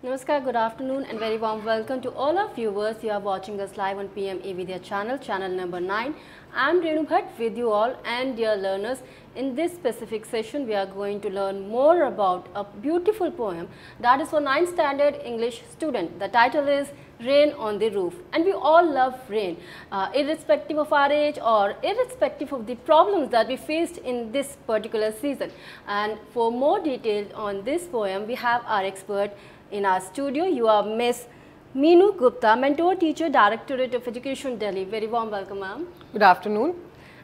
Namaskar, good afternoon and very warm welcome to all our viewers. You are watching us live on PM Vidya channel, channel number 9. I am Renu Bhatt with you all and dear learners. In this specific session, we are going to learn more about a beautiful poem that is for 9th standard English student. The title is Rain on the Roof and we all love rain uh, irrespective of our age or irrespective of the problems that we faced in this particular season. And for more details on this poem, we have our expert in our studio. You are Miss Meenu Gupta, Mentor Teacher, Directorate of Education, Delhi. Very warm welcome, ma'am. Good afternoon.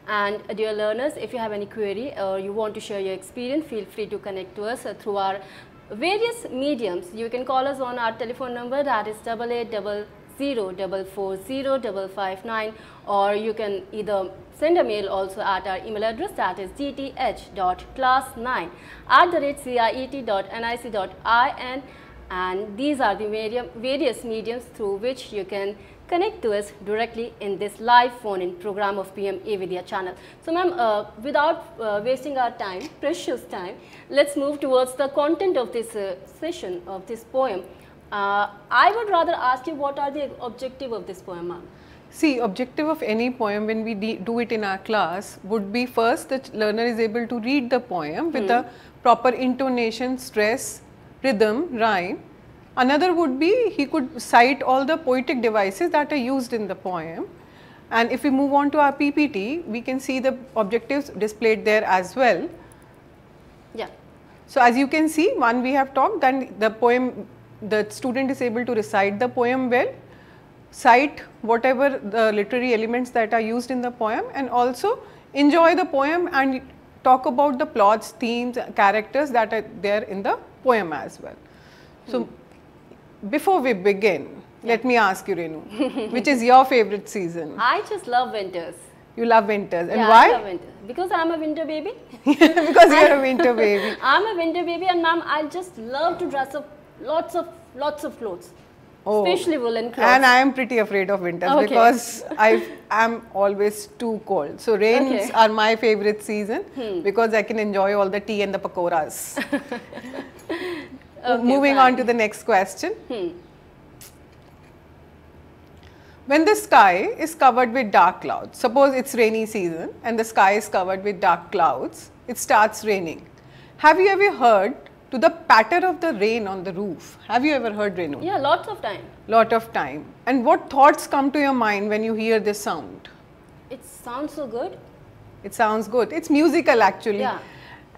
And uh, dear learners, if you have any query or you want to share your experience, feel free to connect to us uh, through our various mediums. You can call us on our telephone number that is double eight double zero double four zero double five nine, or you can either send a mail also at our email address that is dth.class9 at the rate ciet.nic.in and these are the various mediums through which you can connect to us directly in this live phone-in program of PM Vidya channel. So ma'am, uh, without uh, wasting our time, precious time, let's move towards the content of this uh, session, of this poem. Uh, I would rather ask you what are the objective of this poem ma'am? See, objective of any poem when we do it in our class would be first the learner is able to read the poem with hmm. the proper intonation, stress, rhythm, rhyme. Another would be he could cite all the poetic devices that are used in the poem. And if we move on to our PPT, we can see the objectives displayed there as well. Yeah. So, as you can see, one we have talked, then the poem, the student is able to recite the poem well, cite whatever the literary elements that are used in the poem and also enjoy the poem and talk about the plots, themes, characters that are there in the poem as well. So, hmm. before we begin, let me ask you Renu, which is your favorite season? I just love winters. You love winters and yeah, why? I love winter. Because I'm a winter baby. because you're a winter baby. I'm a winter baby and ma'am, I just love to dress up lots of lots of clothes. Oh. Especially woolen clothes. And I am pretty afraid of winters okay. because I am always too cold. So rains okay. are my favorite season hmm. because I can enjoy all the tea and the pakoras. okay, Moving fine. on to the next question. Hmm. When the sky is covered with dark clouds, suppose it's rainy season and the sky is covered with dark clouds, it starts raining. Have you ever heard to the patter of the rain on the roof. Have you ever heard Renu? Yeah, lots of time. Lot of time. And what thoughts come to your mind when you hear this sound? It sounds so good. It sounds good. It's musical actually. Yeah.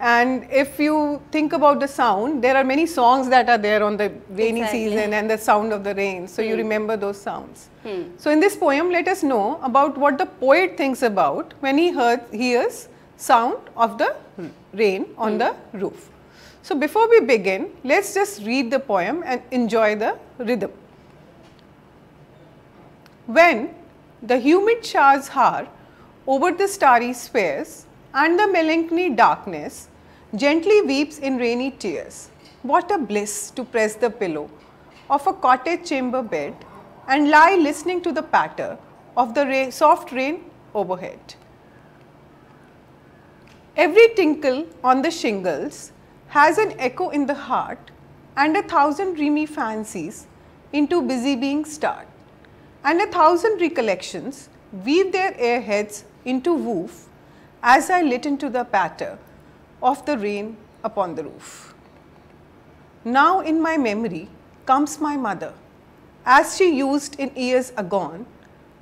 And if you think about the sound, there are many songs that are there on the rainy exactly. season and the sound of the rain. So hmm. you remember those sounds. Hmm. So in this poem, let us know about what the poet thinks about when he heard, hears sound of the rain on hmm. the roof. So, before we begin, let us just read the poem and enjoy the rhythm. When the humid showers hover over the starry spheres and the melancholy darkness gently weeps in rainy tears, what a bliss to press the pillow of a cottage chamber bed and lie listening to the patter of the soft rain overhead. Every tinkle on the shingles has an echo in the heart and a thousand dreamy fancies into busy being start and a thousand recollections weave their airheads into woof as I lit into the patter of the rain upon the roof. Now in my memory comes my mother as she used in years agone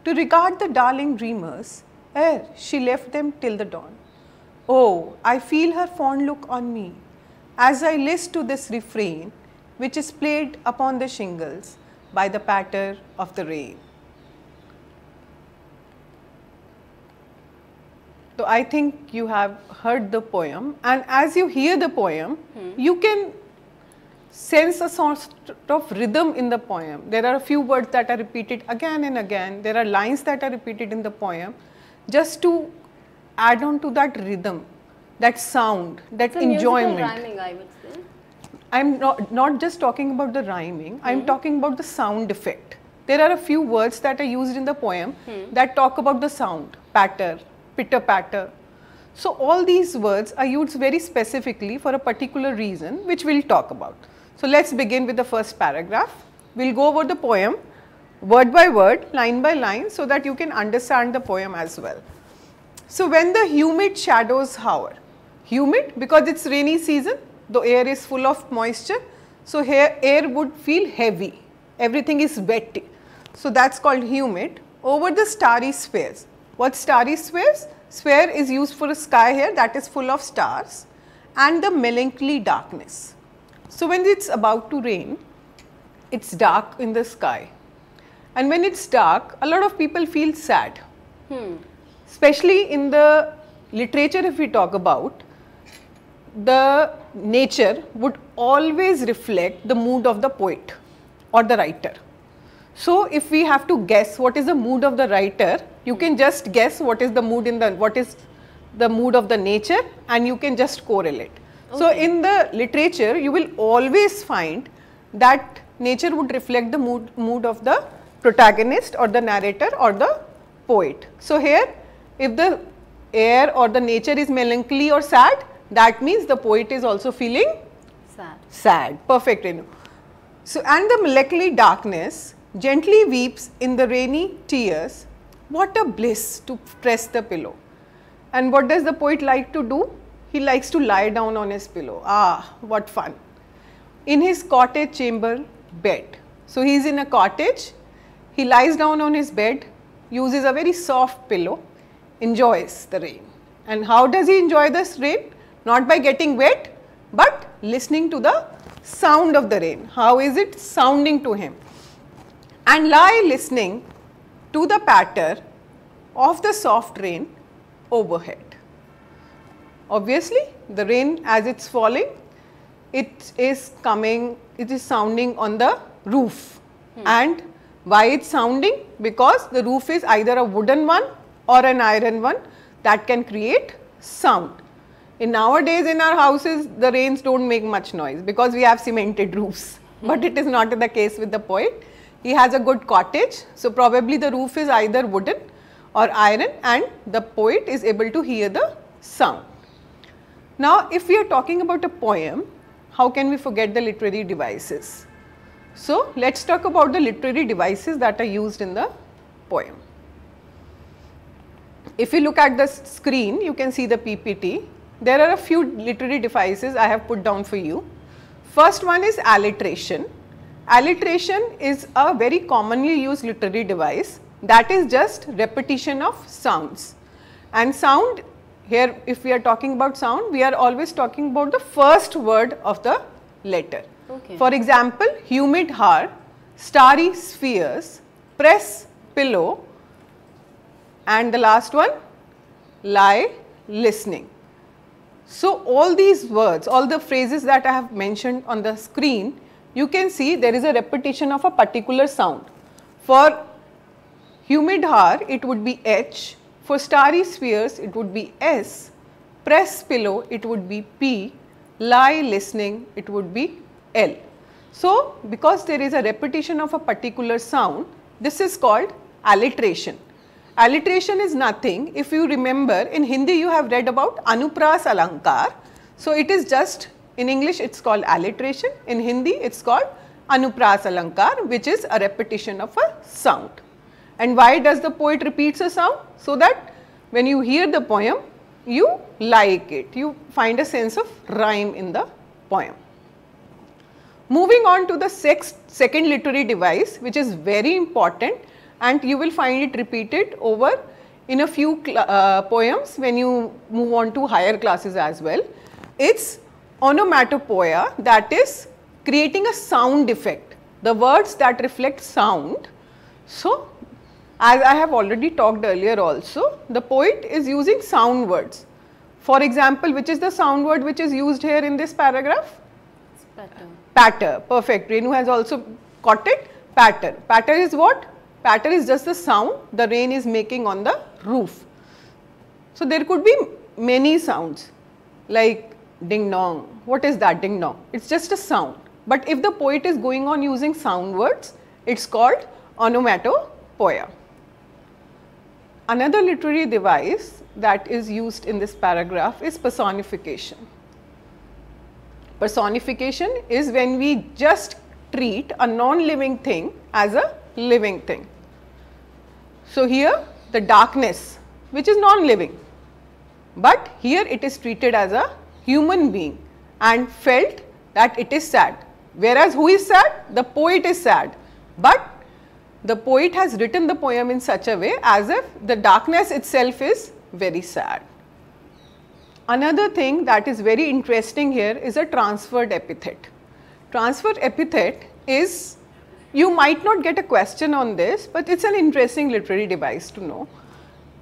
to regard the darling dreamers ere she left them till the dawn. Oh, I feel her fond look on me as I list to this refrain which is played upon the shingles by the patter of the rain. So, I think you have heard the poem and as you hear the poem, hmm. you can sense a sort of rhythm in the poem. There are a few words that are repeated again and again. There are lines that are repeated in the poem just to add on to that rhythm that sound, that so enjoyment. Rhyming, I would say. I'm not, not just talking about the rhyming, mm. I'm talking about the sound effect. There are a few words that are used in the poem hmm. that talk about the sound, patter, pitter patter. So all these words are used very specifically for a particular reason which we'll talk about. So, let us begin with the first paragraph. We will go over the poem word by word, line by line so that you can understand the poem as well. So, when the humid shadows hover, humid because it is rainy season, the air is full of moisture. So, here air would feel heavy, everything is wet. So, that is called humid over the starry spheres. What starry spheres? Sphere is used for a sky here that is full of stars and the melancholy darkness. So, when it is about to rain, it is dark in the sky and when it is dark a lot of people feel sad. Hmm. Especially in the literature if we talk about, the nature would always reflect the mood of the poet or the writer. So, if we have to guess what is the mood of the writer, you can just guess what is the mood in the what is the mood of the nature and you can just correlate. Okay. So, in the literature you will always find that nature would reflect the mood, mood of the protagonist or the narrator or the poet. So, here if the air or the nature is melancholy or sad that means the poet is also feeling sad. Sad, perfect Renu. So, and the melancholy darkness gently weeps in the rainy tears. What a bliss to press the pillow. And what does the poet like to do? He likes to lie down on his pillow. Ah, what fun. In his cottage chamber bed. So, he is in a cottage, he lies down on his bed, uses a very soft pillow, enjoys the rain. And how does he enjoy this rain? Not by getting wet, but listening to the sound of the rain. How is it sounding to him? and lie listening to the patter of the soft rain overhead. Obviously, the rain as it is falling, it is coming, it is sounding on the roof hmm. and why it is sounding? Because the roof is either a wooden one or an iron one that can create sound. In nowadays in our houses the rains do not make much noise because we have cemented roofs, but it is not the case with the poet he has a good cottage. So, probably the roof is either wooden or iron and the poet is able to hear the sound. Now, if we are talking about a poem, how can we forget the literary devices? So, let us talk about the literary devices that are used in the poem. If you look at the screen, you can see the PPT. There are a few literary devices I have put down for you. First one is alliteration. Alliteration is a very commonly used literary device that is just repetition of sounds. And sound here if we are talking about sound we are always talking about the first word of the letter. Okay. For example, humid heart, starry spheres, press pillow and the last one lie listening. So, all these words, all the phrases that I have mentioned on the screen you can see there is a repetition of a particular sound. For humid hour it would be H, for starry spheres it would be S, press pillow it would be P, lie listening it would be L. So, because there is a repetition of a particular sound, this is called alliteration. Alliteration is nothing if you remember in Hindi you have read about Anupras Alankar. So, it is just in English it is called alliteration, in Hindi it is called Anupras Alankar which is a repetition of a sound. And why does the poet repeats a sound? So that when you hear the poem you like it, you find a sense of rhyme in the poem. Moving on to the second literary device which is very important and you will find it repeated over in a few uh, poems when you move on to higher classes as well. It is onomatopoeia that is creating a sound effect, the words that reflect sound. So, as I have already talked earlier also, the poet is using sound words. For example, which is the sound word which is used here in this paragraph? Patter. Patter, perfect. Renu has also got it. Patter. Patter is what? Patter is just the sound the rain is making on the roof. So, there could be many sounds like ding dong. What is that ding dong? It is just a sound. But if the poet is going on using sound words, it is called onomatopoeia. Another literary device that is used in this paragraph is personification. Personification is when we just treat a non-living thing as a living thing. So, here the darkness which is non-living, but here it is treated as a human being and felt that it is sad. Whereas who is sad? The poet is sad, but the poet has written the poem in such a way as if the darkness itself is very sad. Another thing that is very interesting here is a transferred epithet. Transferred epithet is, you might not get a question on this, but it is an interesting literary device to know.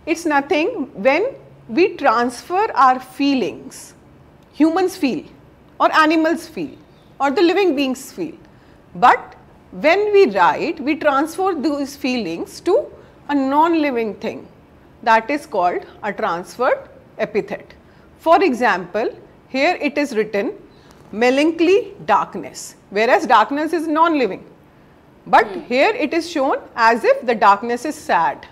It is nothing when we transfer our feelings, humans feel or animals feel or the living beings feel. But when we write, we transfer those feelings to a non-living thing that is called a transferred epithet. For example, here it is written melancholy darkness, whereas darkness is non-living. But mm. here it is shown as if the darkness is sad.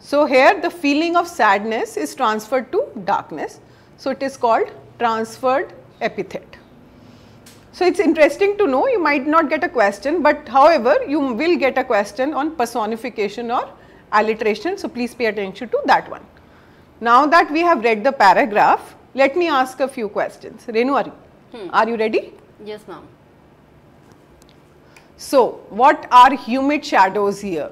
So, here the feeling of sadness is transferred to darkness. So, it is called transferred epithet. So, it is interesting to know you might not get a question, but however you will get a question on personification or alliteration. So, please pay attention to that one. Now that we have read the paragraph, let me ask a few questions. Renu, are you, hmm. are you ready? Yes, ma'am. So, what are humid shadows here?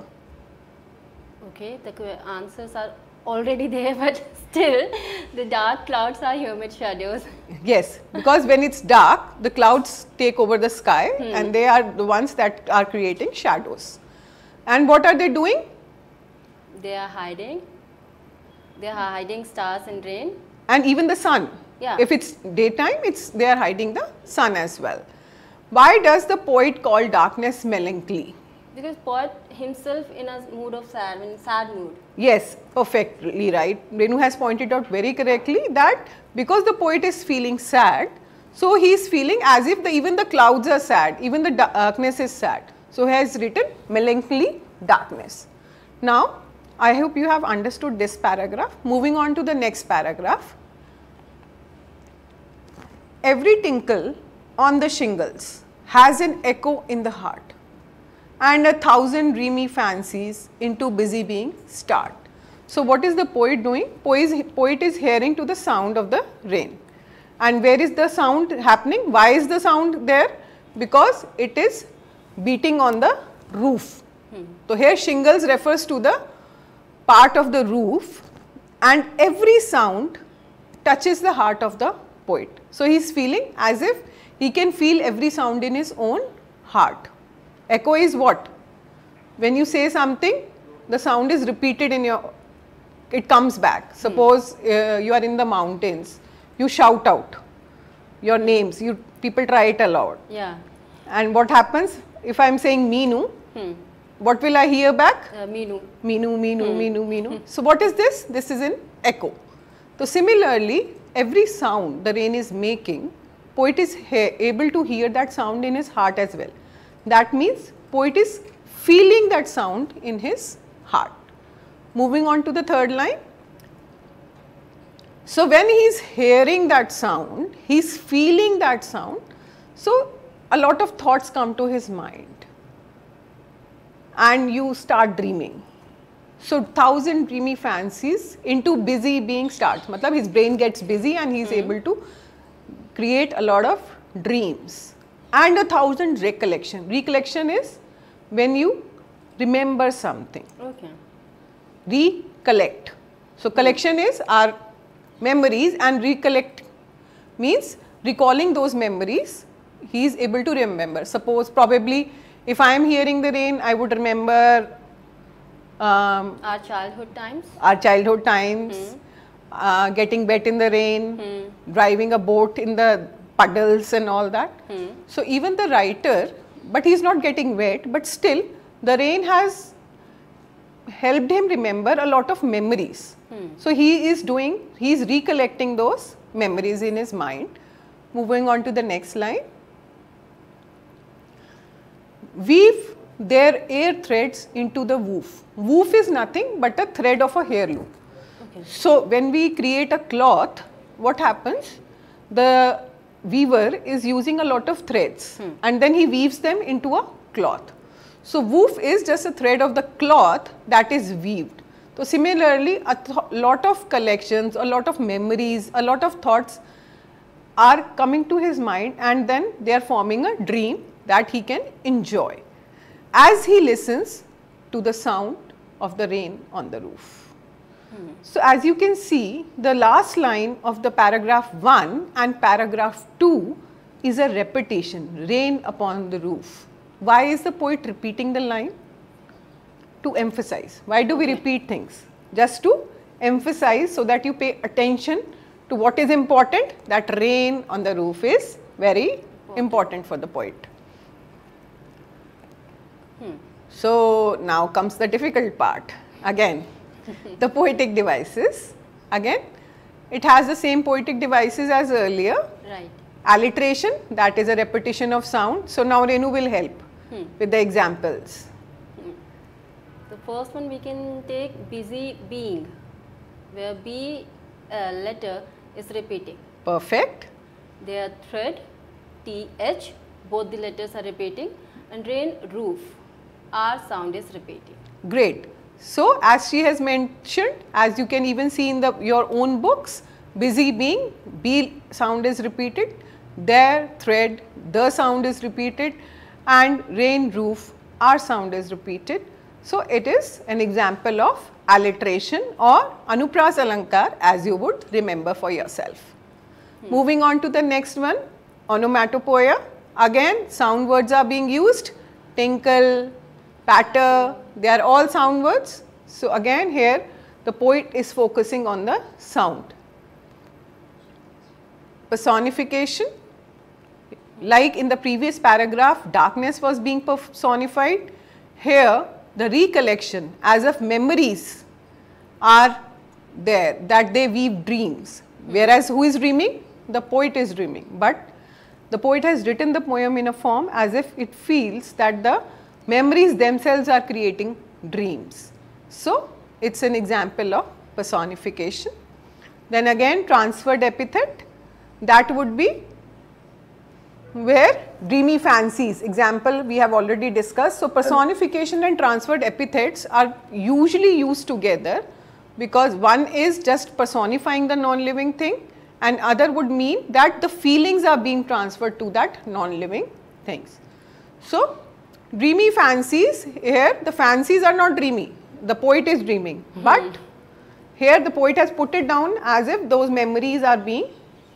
Okay, the answers are already there, but still the dark clouds are humid shadows. Yes, because when it's dark, the clouds take over the sky hmm. and they are the ones that are creating shadows. And what are they doing? They are hiding. They are hiding stars and rain and even the sun. Yeah. If it's daytime, it's they are hiding the sun as well. Why does the poet call darkness melancholy? Because poet himself in a mood of sad, in sad mood. Yes, perfectly right. Renu has pointed out very correctly that because the poet is feeling sad, so he is feeling as if the, even the clouds are sad, even the darkness is sad. So he has written melancholy darkness. Now, I hope you have understood this paragraph. Moving on to the next paragraph. Every tinkle on the shingles has an echo in the heart and a thousand dreamy fancies into busy being start. So, what is the poet doing? Poet, poet is hearing to the sound of the rain. And where is the sound happening? Why is the sound there? Because it is beating on the roof. So, here shingles refers to the part of the roof and every sound touches the heart of the poet. So, he is feeling as if he can feel every sound in his own heart. Echo is what? When you say something, the sound is repeated in your, it comes back. Suppose uh, you are in the mountains, you shout out your names, you people try it aloud. Yeah. And what happens? If I am saying Meenu, hmm what will I hear back? Uh, Meenu. Meenu, Meenu, hmm. Meenu, Meenu. Hmm. So, what is this? This is an echo. So, similarly, every sound the rain is making, poet is able to hear that sound in his heart as well. That means, poet is feeling that sound in his heart. Moving on to the third line. So, when he is hearing that sound, he is feeling that sound. So, a lot of thoughts come to his mind and you start dreaming. So, thousand dreamy fancies into busy being starts. Matlab his brain gets busy and he is mm. able to create a lot of dreams and a thousand recollection. Recollection is when you remember something. Okay. Recollect. So, collection is our memories and recollect means recalling those memories he is able to remember. Suppose probably if I am hearing the rain, I would remember um, our childhood times. Our childhood times, hmm. uh, getting wet in the rain, hmm. Driving a boat in the puddles and all that. Hmm. So even the writer, but he is not getting wet, but still the rain has helped him remember a lot of memories. Hmm. So he is doing, he is recollecting those memories in his mind. Moving on to the next line weave their air threads into the woof. Woof is nothing but a thread of a hair loop. Okay. So, when we create a cloth, what happens? The weaver is using a lot of threads hmm. and then he weaves them into a cloth. So, woof is just a thread of the cloth that is weaved. So, similarly a th lot of collections, a lot of memories, a lot of thoughts are coming to his mind and then they are forming a dream that he can enjoy as he listens to the sound of the rain on the roof. So, as you can see the last line of the paragraph 1 and paragraph 2 is a repetition rain upon the roof. Why is the poet repeating the line? To emphasize. Why do we repeat things? Just to emphasize so that you pay attention to what is important that rain on the roof is very important for the poet. Hmm. So, now comes the difficult part again the poetic devices again it has the same poetic devices as earlier Right. alliteration that is a repetition of sound. So, now Renu will help Hmm. with the examples. The first one we can take busy being, where B uh, letter is repeating. Perfect. There thread, TH, both the letters are repeating and rain, roof, R sound is repeating. Great. So, as she has mentioned, as you can even see in the your own books, busy being, B sound is repeated, there thread, the sound is repeated and rain roof, R sound is repeated. So, it is an example of alliteration or anupras alankar as you would remember for yourself. Hmm. Moving on to the next one, onomatopoeia. Again, sound words are being used. Tinkle, patter, they are all sound words. So, again here the poet is focusing on the sound. Personification, like in the previous paragraph, darkness was being personified. Here, the recollection as of memories are there that they weave dreams. Whereas, who is dreaming? The poet is dreaming. But the poet has written the poem in a form as if it feels that the memories themselves are creating dreams. So, it is an example of personification. Then again transferred epithet that would be where dreamy fancies example we have already discussed. So, personification and transferred epithets are usually used together because one is just personifying the non-living thing and other would mean that the feelings are being transferred to that non-living things. So, dreamy fancies here the fancies are not dreamy the poet is dreaming but here the poet has put it down as if those memories are being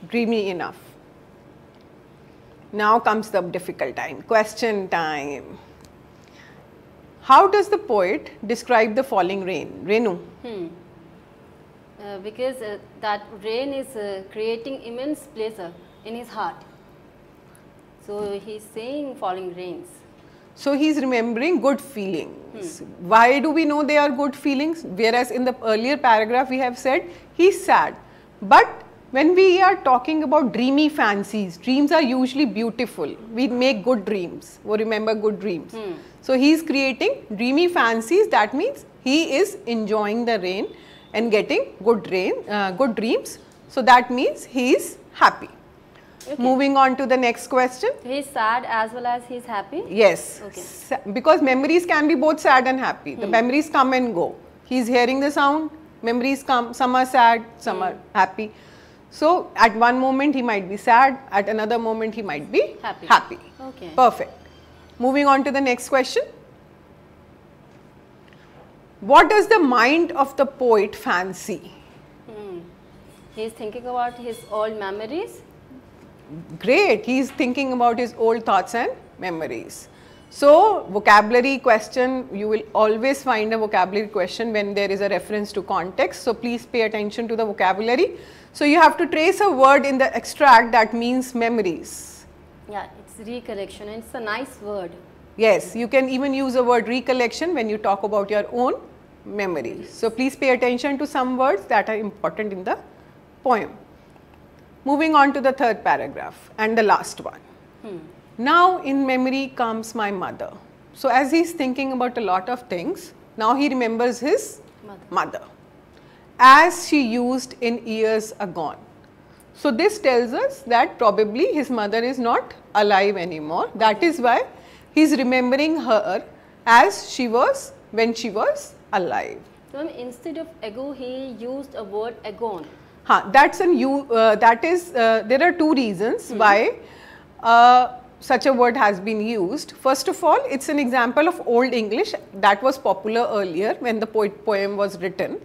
dreamy enough. Now comes the difficult time, question time. How does the poet describe the falling rain? Renu, Hmm. Uh, because uh, that rain is uh, creating immense pleasure in his heart. So he is saying falling rains. So he is remembering good feelings. Why do we know they are good feelings? Whereas in the earlier paragraph we have said he is sad. But when we are talking about dreamy fancies, dreams are usually beautiful. We make good dreams or remember good dreams. So he is creating dreamy fancies that means he is enjoying the rain and getting good rain, uh, good dreams. So that means he is happy. Moving on to the next question. He is sad as well as he is happy. Yes, Okay. Sa- because memories can be both sad and happy. The memories come and go. He is hearing the sound, memories come, some are sad, some are happy. So, at one moment he might be sad, at another moment he might be Happy. Okay. Perfect. Moving on to the next question. What does the mind of the poet fancy? Hmm. He is thinking about his old memories. Great, he's thinking about his old thoughts and memories. So, vocabulary question, you will always find a vocabulary question when there is a reference to context. So, please pay attention to the vocabulary. So, you have to trace a word in the extract that means memories. Yeah, it's recollection and it's a nice word. Yes, you can even use the word recollection when you talk about your own memories. So, please pay attention to some words that are important in the poem. Moving on to the third paragraph and the last one. Hmm. Now in memory comes my mother. So, as he is thinking about a lot of things, now he remembers his Mother. mother as she used in years agone. So, this tells us that probably his mother is not alive anymore. That is why he is remembering her as she was when she was alive. So, instead of ago, he used a word agone. Huh, that's an you. Uh, that is uh, there are two reasons why uh, such a word has been used. First of all, it's an example of old English that was popular earlier when the poet poem was written.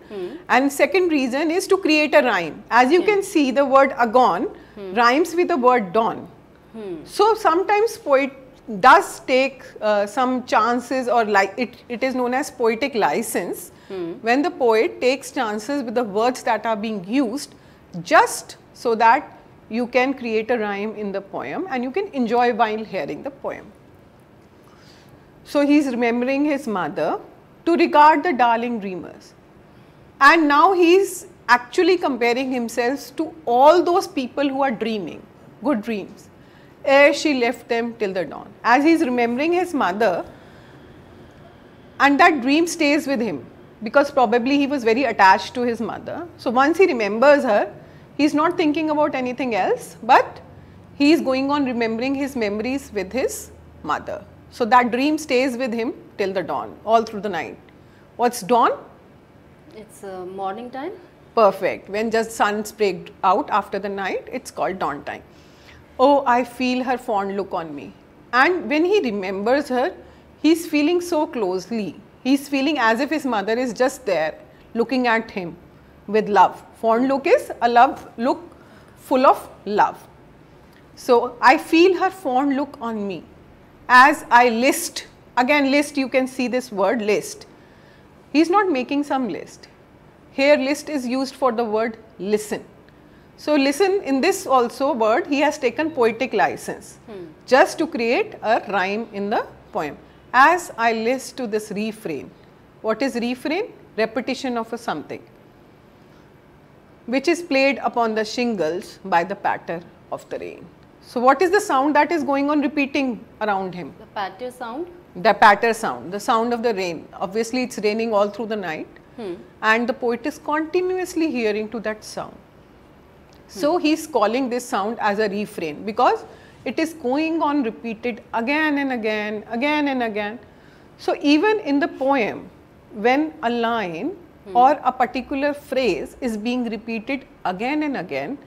And second reason is to create a rhyme. As you can see, the word agone rhymes with the word dawn. So sometimes poet does take uh, some chances or like it, it is known as poetic license when the poet takes chances with the words that are being used just so that you can create a rhyme in the poem and you can enjoy while hearing the poem. So he is remembering his mother to regard the darling dreamers and now he is actually comparing himself to all those people who are dreaming good dreams ere she left them till the dawn. As he is remembering his mother and that dream stays with him because probably he was very attached to his mother. So once he remembers her, he is not thinking about anything else, but he is going on remembering his memories with his mother. So that dream stays with him till the dawn, all through the night. What's dawn? It's uh, morning time. Perfect. When just sun breaks out after the night, it's called dawn time. Oh, I feel her fond look on me. And when he remembers her, he's feeling so closely. He's feeling as if his mother is just there looking at him with love. Fond look is a love look full of love. So, I feel her fond look on me as I list. Again, list, you can see this word list. He is not making some list. Here, list is used for the word listen. So, listen in this also word, he has taken poetic license hmm. just to create a rhyme in the poem. As I list to this refrain. What is refrain? Repetition of a something which is played upon the shingles by the patter of the rain. So, what is the sound that is going on repeating around him? The patter sound. The patter sound, the sound of the rain. Obviously, it's raining all through the night, hmm. and the poet is continuously hearing to that sound. So, he's calling this sound as a refrain because it is going on repeated again and again, again and again. So, even in the poem, when a line hmm. or a particular phrase is being repeated again and again,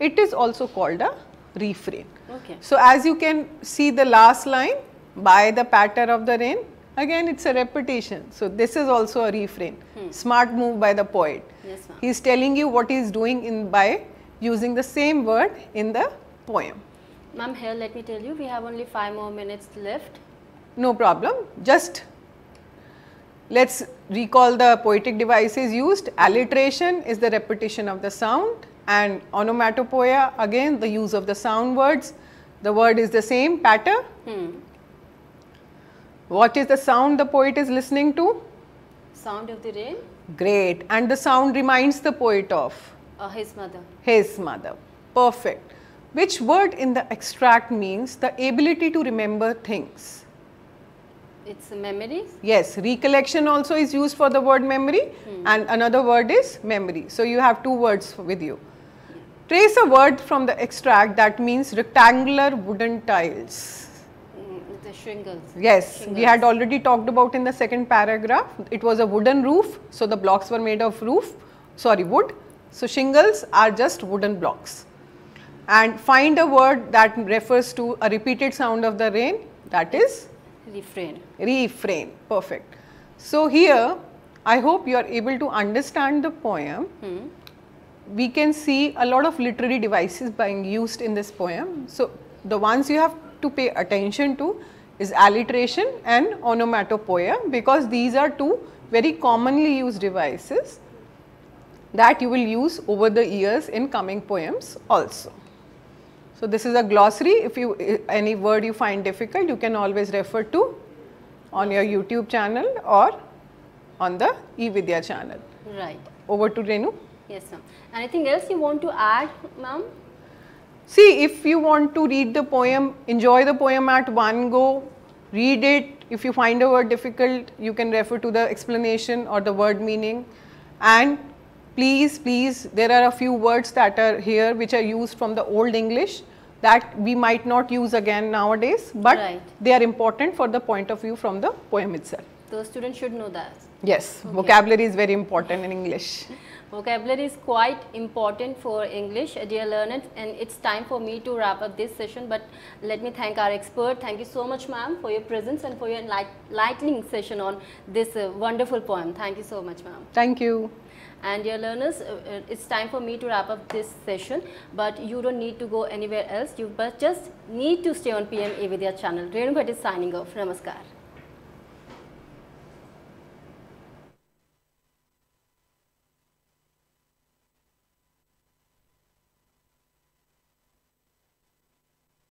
it is also called a refrain. Okay. So, as you can see the last line, by the patter of the rain, again it's a repetition. So, this is also a refrain. Hmm. Smart move by the poet. Yes. He is telling you what he is doing in by using the same word in the poem. Ma'am, here let me tell you, we have only five more minutes left. No problem. Just let's recall the poetic devices used. Alliteration is the repetition of the sound and onomatopoeia again the use of the sound words. The word is the same patter. Hmm. What is the sound the poet is listening to? Sound of the rain. Great. And the sound reminds the poet of Uh, his mother. his mother. Perfect. Which word in the extract means the ability to remember things? It's memories. Yes, recollection also is used for the word memory and another word is memory. So, you have two words with you. Trace a word from the extract that means rectangular wooden tiles. Mm, the shingles. Yes, we had already talked about in the second paragraph. It was a wooden roof, so the blocks were made of roof, sorry, wood. So, shingles are just wooden blocks. And find a word that refers to a repeated sound of the rain that is Refrain. refrain. Perfect. So, here I hope you are able to understand the poem. Hmm. We can see a lot of literary devices being used in this poem. So, the ones you have to pay attention to is alliteration and onomatopoeia because these are two very commonly used devices that you will use over the years in coming poems also. So, this is a glossary. If you eh, any word you find difficult, you can always refer to on your YouTube channel or on the eVidya channel. Right. Over to Renu. Yes, ma'am. Anything else you want to add, ma'am? See, if you want to read the poem, enjoy the poem at one go, read it. If you find a word difficult, you can refer to the explanation or the word meaning and please please there are a few words that are here which are used from the old english that we might not use again nowadays but Right. they are important for the point of view from the poem itself The student should know that. yes vocabulary is very important in english Vocabulary is quite important for English, dear learners, and it's time for me to wrap up this session. But let me thank our expert. Thank you so much, ma'am, for your presence and for your enlightening session on this uh, wonderful poem. Thank you so much, ma'am. thank you And dear learners, uh, uh, it's time for me to wrap up this session, but you don't need to go anywhere else. You but just need to stay on PM eVidya channel. Renu Bhatt is signing off. Namaskar.